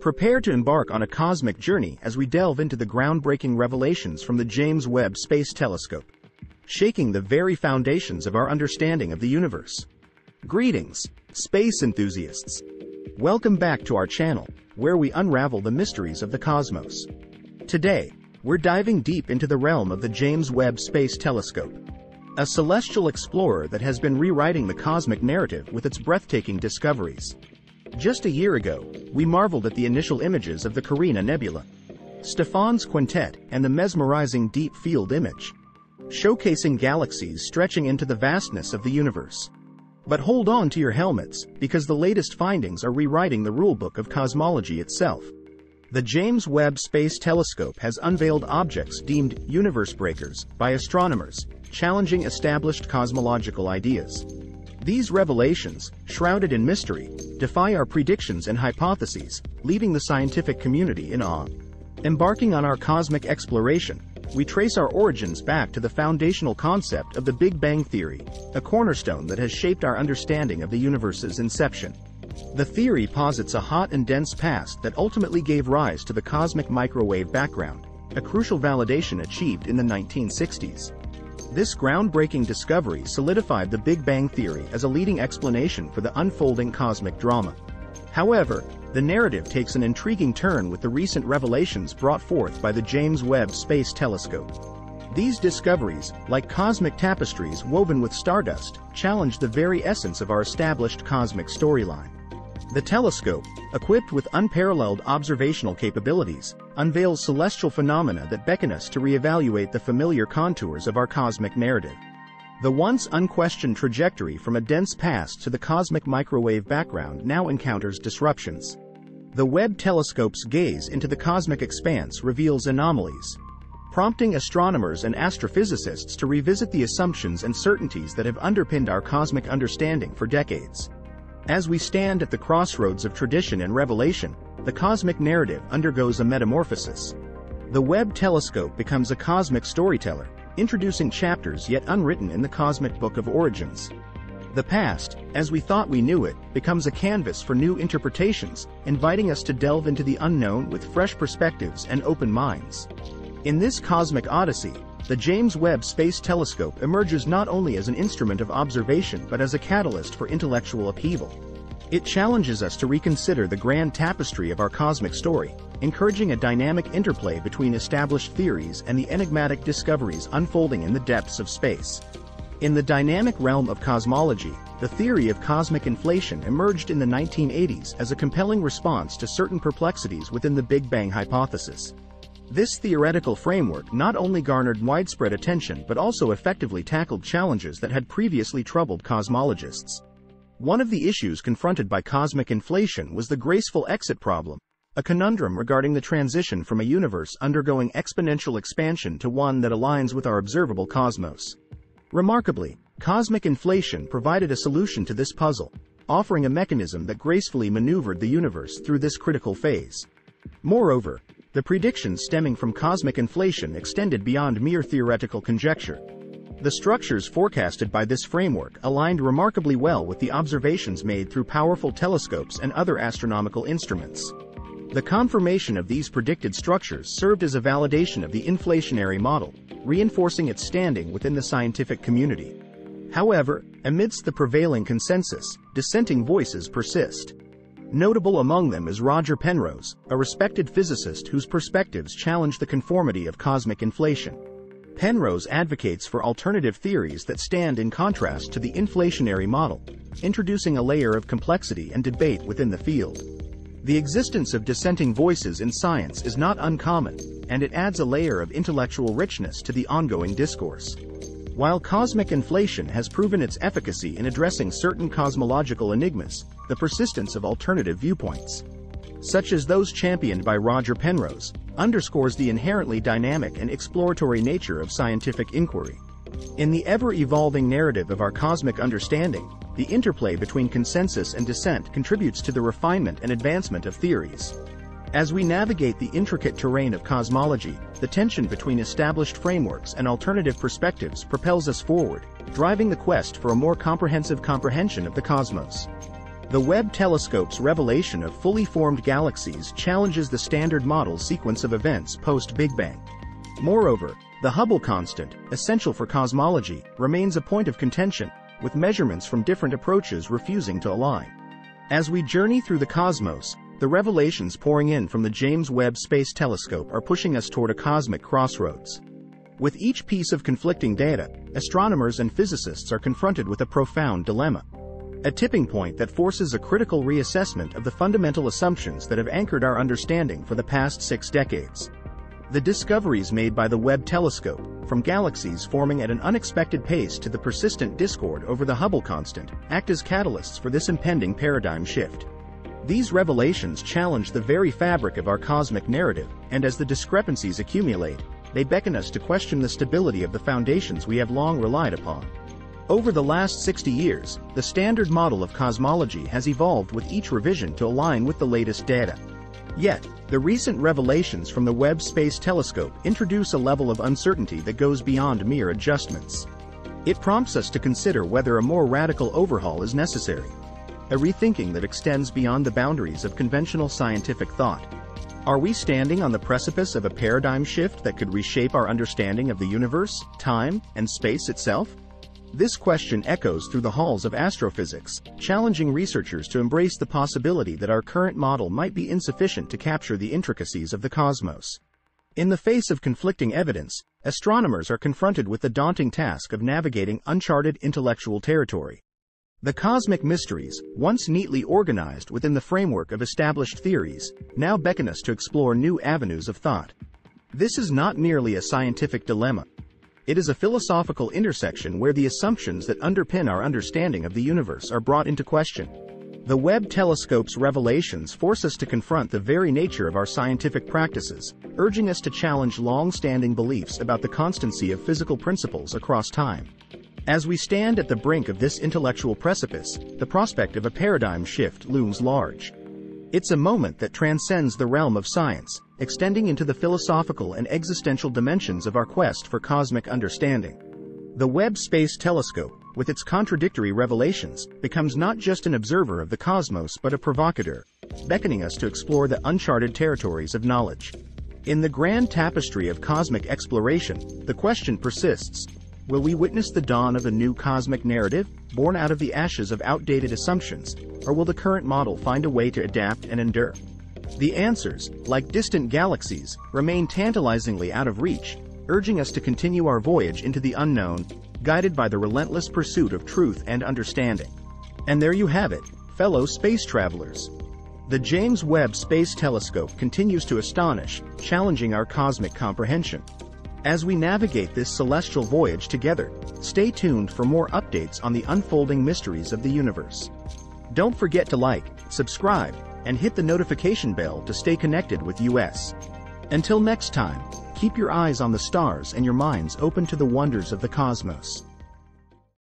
Prepare to embark on a cosmic journey as we delve into the groundbreaking revelations from the James Webb Space Telescope, shaking the very foundations of our understanding of the universe. Greetings, space enthusiasts. Welcome back to our channel, where we unravel the mysteries of the cosmos. Today, we're diving deep into the realm of the James Webb Space Telescope, a celestial explorer that has been rewriting the cosmic narrative with its breathtaking discoveries. Just a year ago, we marveled at the initial images of the Carina Nebula, Stephan's quintet, and the mesmerizing deep field image, showcasing galaxies stretching into the vastness of the universe. But hold on to your helmets, because the latest findings are rewriting the rulebook of cosmology itself. The James Webb Space Telescope has unveiled objects deemed universe breakers by astronomers, challenging established cosmological ideas. These revelations, shrouded in mystery, defy our predictions and hypotheses, leaving the scientific community in awe. Embarking on our cosmic exploration, we trace our origins back to the foundational concept of the Big Bang Theory, a cornerstone that has shaped our understanding of the universe's inception. The theory posits a hot and dense past that ultimately gave rise to the cosmic microwave background, a crucial validation achieved in the 1960s. This groundbreaking discovery solidified the Big Bang Theory as a leading explanation for the unfolding cosmic drama. However, the narrative takes an intriguing turn with the recent revelations brought forth by the James Webb Space Telescope. These discoveries, like cosmic tapestries woven with stardust, challenge the very essence of our established cosmic storyline. The telescope, equipped with unparalleled observational capabilities, unveils celestial phenomena that beckon us to reevaluate the familiar contours of our cosmic narrative. The once unquestioned trajectory from a dense past to the cosmic microwave background now encounters disruptions. The Webb telescope's gaze into the cosmic expanse reveals anomalies, prompting astronomers and astrophysicists to revisit the assumptions and certainties that have underpinned our cosmic understanding for decades. As we stand at the crossroads of tradition and revelation, the cosmic narrative undergoes a metamorphosis. The Webb telescope becomes a cosmic storyteller, introducing chapters yet unwritten in the cosmic book of origins. The past, as we thought we knew it, becomes a canvas for new interpretations, inviting us to delve into the unknown with fresh perspectives and open minds. In this cosmic odyssey, the James Webb Space Telescope emerges not only as an instrument of observation but as a catalyst for intellectual upheaval. It challenges us to reconsider the grand tapestry of our cosmic story, encouraging a dynamic interplay between established theories and the enigmatic discoveries unfolding in the depths of space. In the dynamic realm of cosmology, the theory of cosmic inflation emerged in the 1980s as a compelling response to certain perplexities within the Big Bang hypothesis. This theoretical framework not only garnered widespread attention but also effectively tackled challenges that had previously troubled cosmologists. One of the issues confronted by cosmic inflation was the graceful exit problem, a conundrum regarding the transition from a universe undergoing exponential expansion to one that aligns with our observable cosmos. Remarkably, cosmic inflation provided a solution to this puzzle, offering a mechanism that gracefully maneuvered the universe through this critical phase. Moreover, the predictions stemming from cosmic inflation extended beyond mere theoretical conjecture. The structures forecasted by this framework aligned remarkably well with the observations made through powerful telescopes and other astronomical instruments. The confirmation of these predicted structures served as a validation of the inflationary model, reinforcing its standing within the scientific community. However, amidst the prevailing consensus, dissenting voices persist. Notable among them is Roger Penrose, a respected physicist whose perspectives challenge the conformity of cosmic inflation. Penrose advocates for alternative theories that stand in contrast to the inflationary model, introducing a layer of complexity and debate within the field. The existence of dissenting voices in science is not uncommon, and it adds a layer of intellectual richness to the ongoing discourse. While cosmic inflation has proven its efficacy in addressing certain cosmological enigmas, the persistence of alternative viewpoints, such as those championed by Roger Penrose, underscores the inherently dynamic and exploratory nature of scientific inquiry. In the ever-evolving narrative of our cosmic understanding, the interplay between consensus and dissent contributes to the refinement and advancement of theories. As we navigate the intricate terrain of cosmology, the tension between established frameworks and alternative perspectives propels us forward, driving the quest for a more comprehensive comprehension of the cosmos. The Webb telescope's revelation of fully formed galaxies challenges the standard model sequence of events post-Big Bang. Moreover, the Hubble constant, essential for cosmology, remains a point of contention, with measurements from different approaches refusing to align. As we journey through the cosmos, the revelations pouring in from the James Webb Space Telescope are pushing us toward a cosmic crossroads. With each piece of conflicting data, astronomers and physicists are confronted with a profound dilemma a tipping point that forces a critical reassessment of the fundamental assumptions that have anchored our understanding for the past six decades. The discoveries made by the Webb telescope, from galaxies forming at an unexpected pace to the persistent discord over the Hubble constant, act as catalysts for this impending paradigm shift. These revelations challenge the very fabric of our cosmic narrative, and as the discrepancies accumulate, they beckon us to question the stability of the foundations we have long relied upon. Over the last 60 years, the standard model of cosmology has evolved with each revision to align with the latest data. Yet, the recent revelations from the Webb Space Telescope introduce a level of uncertainty that goes beyond mere adjustments. It prompts us to consider whether a more radical overhaul is necessary. A rethinking that extends beyond the boundaries of conventional scientific thought. Are we standing on the precipice of a paradigm shift that could reshape our understanding of the universe, time, and space itself? This question echoes through the halls of astrophysics, challenging researchers to embrace the possibility that our current model might be insufficient to capture the intricacies of the cosmos. In the face of conflicting evidence, astronomers are confronted with the daunting task of navigating uncharted intellectual territory. The cosmic mysteries, once neatly organized within the framework of established theories, now beckon us to explore new avenues of thought. This is not merely a scientific dilemma, it is a philosophical intersection where the assumptions that underpin our understanding of the universe are brought into question. The Webb telescope's revelations force us to confront the very nature of our scientific practices, urging us to challenge long-standing beliefs about the constancy of physical principles across time. As we stand at the brink of this intellectual precipice, the prospect of a paradigm shift looms large. It's a moment that transcends the realm of science, extending into the philosophical and existential dimensions of our quest for cosmic understanding. The Webb Space Telescope, with its contradictory revelations, becomes not just an observer of the cosmos but a provocateur, beckoning us to explore the uncharted territories of knowledge. In the grand tapestry of cosmic exploration, the question persists, will we witness the dawn of a new cosmic narrative, born out of the ashes of outdated assumptions, or will the current model find a way to adapt and endure? The answers, like distant galaxies, remain tantalizingly out of reach, urging us to continue our voyage into the unknown, guided by the relentless pursuit of truth and understanding. And there you have it, fellow space travelers. The James Webb Space Telescope continues to astonish, challenging our cosmic comprehension. As we navigate this celestial voyage together, stay tuned for more updates on the unfolding mysteries of the universe. Don't forget to like, subscribe, and hit the notification bell to stay connected with US. Until next time, keep your eyes on the stars and your minds open to the wonders of the cosmos.